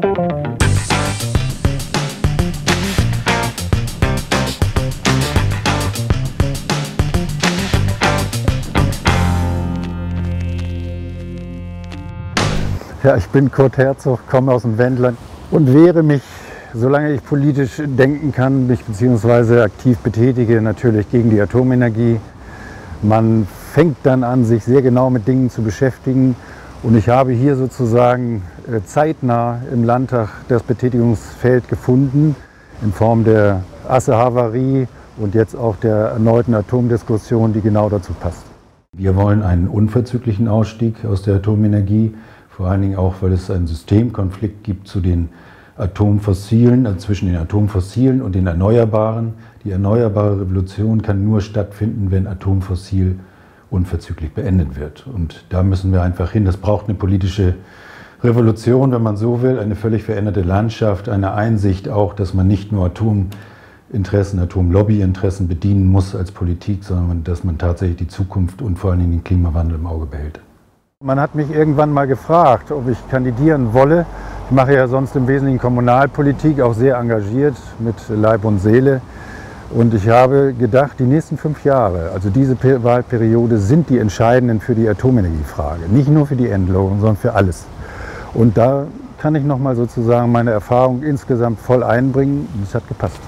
Ja, ich bin Kurt Herzog, komme aus dem Wendland und wehre mich, solange ich politisch denken kann, mich bzw. aktiv betätige, natürlich gegen die Atomenergie. Man fängt dann an, sich sehr genau mit Dingen zu beschäftigen, und ich habe hier sozusagen äh, zeitnah im Landtag das Betätigungsfeld gefunden in Form der Asse-Havarie und jetzt auch der erneuten Atomdiskussion, die genau dazu passt. Wir wollen einen unverzüglichen Ausstieg aus der Atomenergie. Vor allen Dingen auch, weil es einen Systemkonflikt gibt zu den Atomfossilen, also zwischen den Atomfossilen und den Erneuerbaren. Die erneuerbare Revolution kann nur stattfinden, wenn Atomfossil unverzüglich beendet wird. Und da müssen wir einfach hin. Das braucht eine politische Revolution, wenn man so will, eine völlig veränderte Landschaft, eine Einsicht auch, dass man nicht nur Atominteressen, Atomlobbyinteressen bedienen muss als Politik, sondern dass man tatsächlich die Zukunft und vor allen Dingen den Klimawandel im Auge behält. Man hat mich irgendwann mal gefragt, ob ich kandidieren wolle. Ich mache ja sonst im Wesentlichen Kommunalpolitik, auch sehr engagiert mit Leib und Seele. Und ich habe gedacht, die nächsten fünf Jahre, also diese Wahlperiode, sind die entscheidenden für die Atomenergiefrage. Nicht nur für die Endlohnung, sondern für alles. Und da kann ich nochmal sozusagen meine Erfahrung insgesamt voll einbringen. Und es hat gepasst.